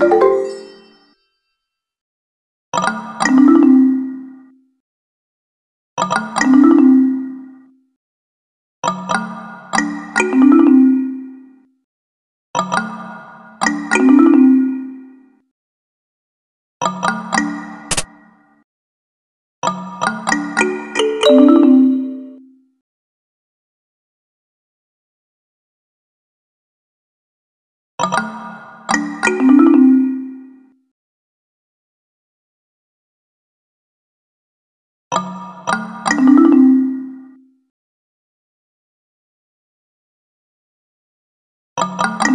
Música you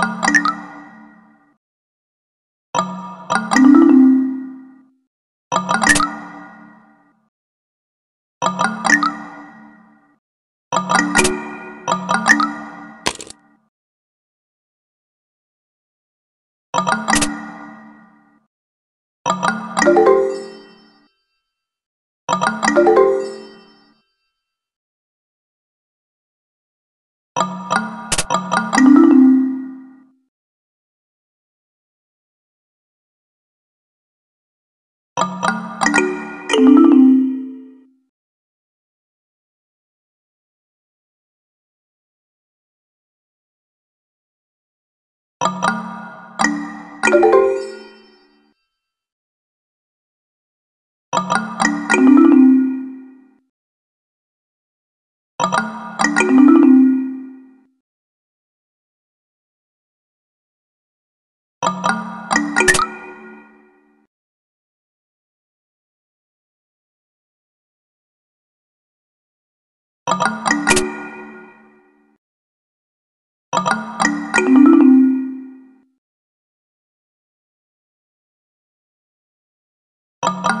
you you you.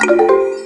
you